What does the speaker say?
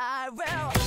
I will